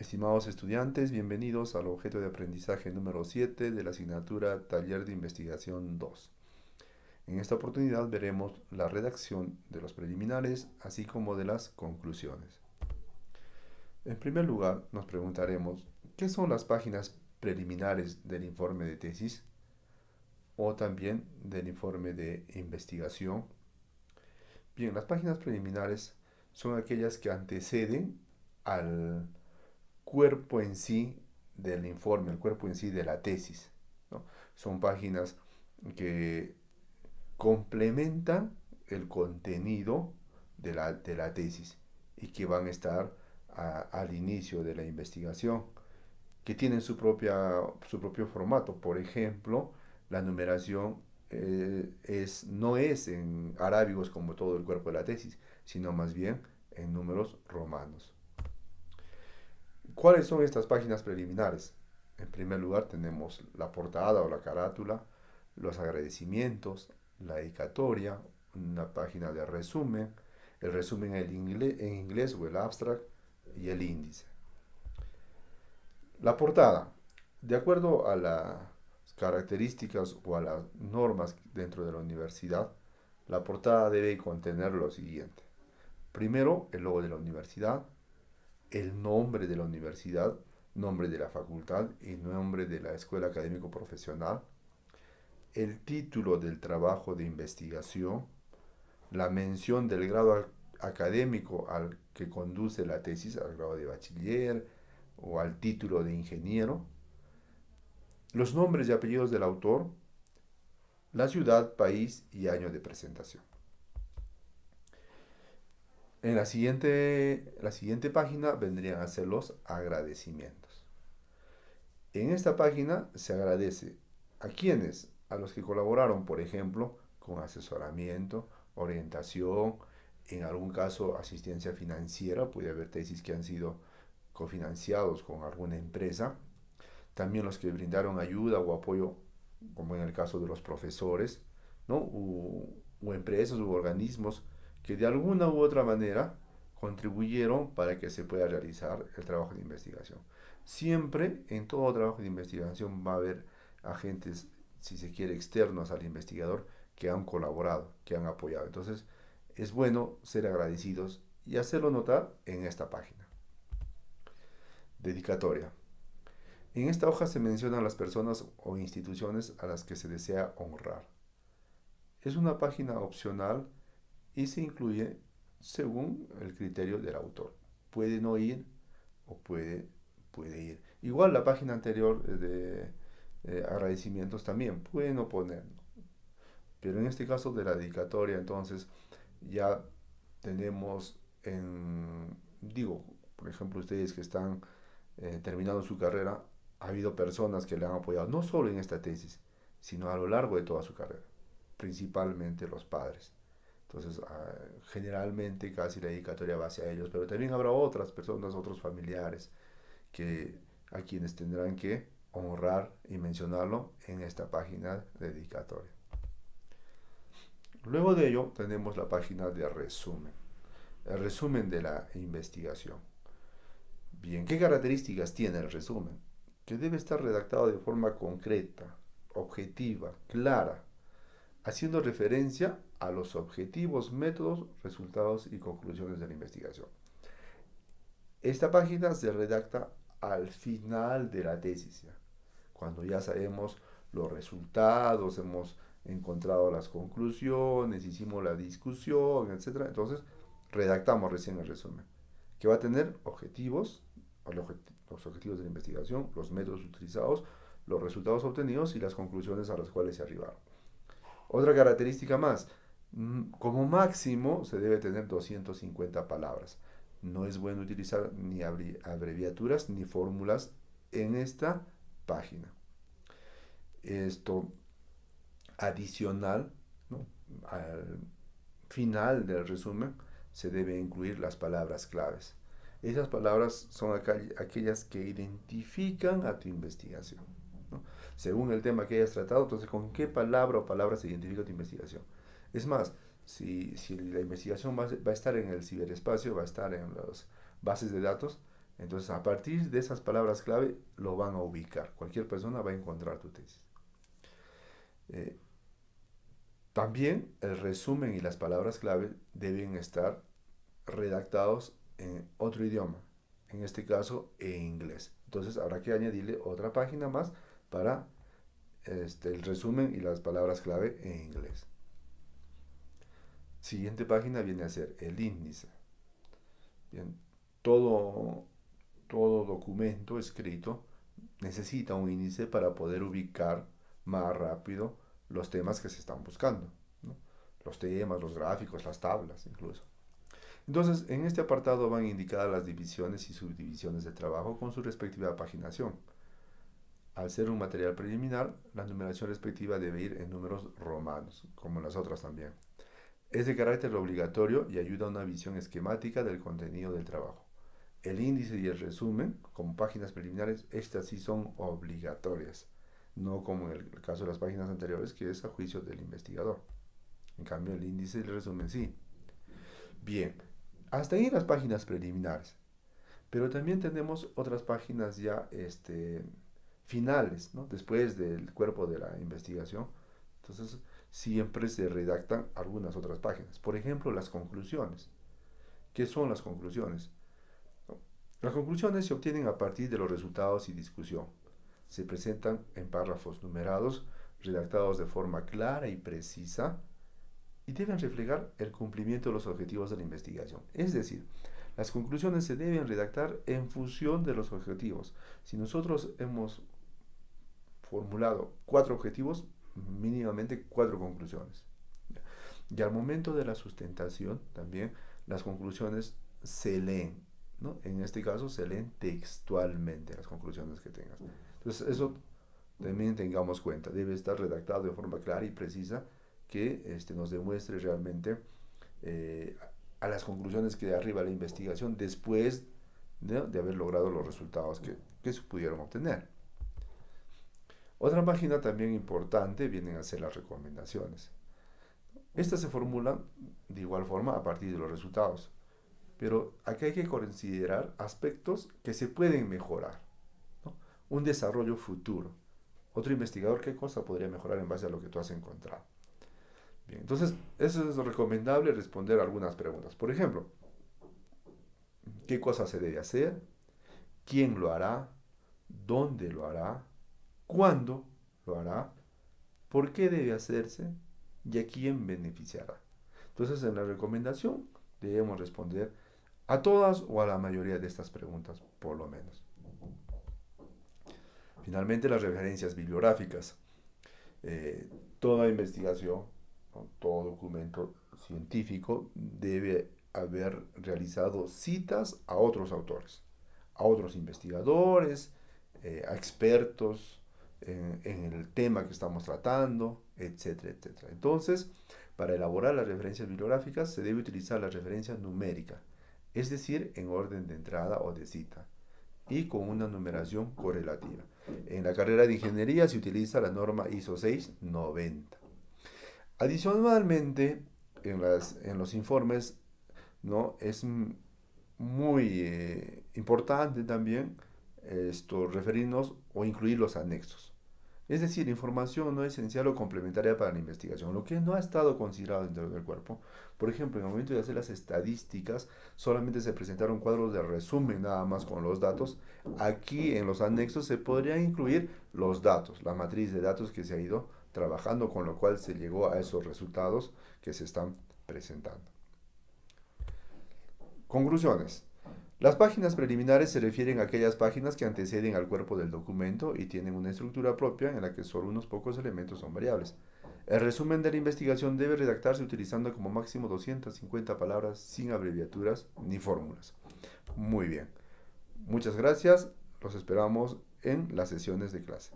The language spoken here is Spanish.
Estimados estudiantes, bienvenidos al objeto de aprendizaje número 7 de la asignatura Taller de Investigación 2. En esta oportunidad veremos la redacción de los preliminares, así como de las conclusiones. En primer lugar, nos preguntaremos, ¿qué son las páginas preliminares del informe de tesis o también del informe de investigación? Bien, las páginas preliminares son aquellas que anteceden al cuerpo en sí del informe, el cuerpo en sí de la tesis. Son páginas que complementan el contenido de la, de la tesis y que van a estar al inicio de la investigación, que tienen su, propia, su propio formato. Por ejemplo, la numeración eh, es, no es en arábigos como todo el cuerpo de la tesis, sino más bien en números romanos. ¿Cuáles son estas páginas preliminares? En primer lugar tenemos la portada o la carátula, los agradecimientos, la dedicatoria, una página de resumen, el resumen en inglés, o el abstract y el índice. La portada. De acuerdo a las características o a las normas dentro de la universidad, la portada debe contener lo siguiente. Primero, el logo de la universidad, el nombre de la universidad, nombre de la facultad y nombre de la escuela académico profesional, el título del trabajo de investigación, la mención del grado académico al que conduce la tesis, al grado de bachiller o al título de ingeniero, los nombres y apellidos del autor, la ciudad, país y año de presentación. En la siguiente, la siguiente página vendrían a ser los agradecimientos. En esta página se agradece a quienes, a los que colaboraron, por ejemplo, con asesoramiento, orientación, en algún caso asistencia financiera, puede haber tesis que han sido cofinanciados con alguna empresa, también los que brindaron ayuda o apoyo, como en el caso de los profesores, ¿no? o empresas u organismos que de alguna u otra manera contribuyeron para que se pueda realizar el trabajo de investigación. Siempre en todo trabajo de investigación va a haber agentes, si se quiere, externos al investigador que han colaborado, que han apoyado. Entonces, es bueno ser agradecidos y hacerlo notar en esta página. Dedicatoria. En esta hoja se mencionan las personas o instituciones a las que se desea honrar. Es una página opcional y se incluye según el criterio del autor. Puede no ir o puede, puede ir. Igual la página anterior de agradecimientos también puede no poner. Pero en este caso de la dedicatoria, entonces ya tenemos en, digo, por ejemplo, ustedes que están eh, terminando su carrera, ha habido personas que le han apoyado, no solo en esta tesis, sino a lo largo de toda su carrera, principalmente los padres. Entonces, ah, generalmente casi la dedicatoria va hacia ellos, pero también habrá otras personas, otros familiares, que, a quienes tendrán que honrar y mencionarlo en esta página de dedicatoria. Luego de ello tenemos la página de resumen, el resumen de la investigación. Bien, ¿qué características tiene el resumen? Que debe estar redactado de forma concreta, objetiva, clara, haciendo referencia a los objetivos, métodos, resultados y conclusiones de la investigación. Esta página se redacta al final de la tesis, cuando ya sabemos los resultados, hemos encontrado las conclusiones, hicimos la discusión, etc. Entonces, redactamos recién el resumen, que va a tener objetivos, los objetivos de la investigación, los métodos utilizados, los resultados obtenidos y las conclusiones a las cuales se arribaron. Otra característica más, como máximo se debe tener 250 palabras. No es bueno utilizar ni abreviaturas ni fórmulas en esta página. Esto adicional, al final del resumen, se debe incluir las palabras claves. Esas palabras son aquellas que identifican a tu investigación según el tema que hayas tratado, entonces con qué palabra o palabras se identifica tu investigación. Es más, si, si la investigación va, va, a estar en el ciberespacio, va a estar en las bases de datos, Entonces, a partir de esas palabras clave, lo van a ubicar. Cualquier persona va a encontrar tu tesis. Eh, también el resumen y las palabras clave deben estar redactados en otro idioma, en este caso en inglés. Entonces habrá que añadirle otra página más para este, el resumen y las palabras clave en inglés. Siguiente página viene a ser el índice. Bien, todo, todo documento escrito necesita un índice para poder ubicar más rápido los temas que se están buscando. Los temas, los gráficos, las tablas incluso. Entonces, en este apartado van indicadas las divisiones y subdivisiones de trabajo con su respectiva paginación. Al ser un material preliminar, la numeración respectiva debe ir en números romanos, como las otras también. Es de carácter obligatorio y ayuda a una visión esquemática del contenido del trabajo. El índice y el resumen, como páginas preliminares, estas sí son obligatorias, no como en el caso de las páginas anteriores, que es a juicio del investigador. En cambio, el índice y el resumen sí. Bien, hasta ahí las páginas preliminares. Pero también tenemos otras páginas ya este, finales, ¿no? después del cuerpo de la investigación. Entonces, siempre se redactan algunas otras páginas. Por ejemplo, las conclusiones. ¿Qué son las conclusiones? Las conclusiones se obtienen a partir de los resultados y discusión. Se presentan en párrafos numerados, redactados de forma clara y precisa, y deben reflejar el cumplimiento de los objetivos de la investigación. Es decir, las conclusiones se deben redactar en función de los objetivos. Si nosotros hemos formulado cuatro objetivos, mínimamente cuatro conclusiones. Y al momento de la sustentación, también las conclusiones se leen. ¿no? En este caso, se leen textualmente las conclusiones que tengas. Entonces, eso también tengamos cuenta. Debe estar redactado de forma clara y precisa que este, nos demuestre realmente eh, a las conclusiones que arriba la investigación después de, haber logrado los resultados que, que se pudieron obtener. Otra página también importante vienen a ser las recomendaciones. Estas se formulan de igual forma a partir de los resultados, pero aquí hay que considerar aspectos que se pueden mejorar. Un desarrollo futuro. Otro investigador, ¿qué cosa podría mejorar en base a lo que tú has encontrado? entonces, eso es recomendable responder algunas preguntas. Por ejemplo, ¿qué cosa se debe hacer? ¿Quién lo hará? ¿Dónde lo hará? ¿Cuándo lo hará? ¿Por qué debe hacerse? ¿Y a quién beneficiará? Entonces, en la recomendación debemos responder a todas o a la mayoría de estas preguntas, por lo menos. Finalmente, las referencias bibliográficas. Eh, toda investigación todo documento científico debe haber realizado citas a otros autores, a otros investigadores, eh, a expertos en, el tema que estamos tratando, etcétera, etcétera. Entonces, para elaborar las referencias bibliográficas se debe utilizar la referencia numérica, es decir, en orden de entrada o de cita, y con una numeración correlativa. En la carrera de ingeniería se utiliza la norma ISO 690. Adicionalmente, en, las, en los informes, ¿no? es muy eh, importante también esto, referirnos o incluir los anexos. Es decir, información no esencial o complementaria para la investigación, lo que no ha estado considerado dentro del cuerpo. Por ejemplo, en el momento de hacer las estadísticas, solamente se presentaron cuadros de resumen nada más con los datos. Aquí en los anexos se podría incluir los datos, la matriz de datos que se ha ido trabajando, con lo cual se llegó a esos resultados que se están presentando. Conclusiones. Las páginas preliminares se refieren a aquellas páginas que anteceden al cuerpo del documento y tienen una estructura propia en la que solo unos pocos elementos son variables. El resumen de la investigación debe redactarse utilizando como máximo 250 palabras sin abreviaturas ni fórmulas. Muy bien. Muchas gracias. Los esperamos en las sesiones de clase.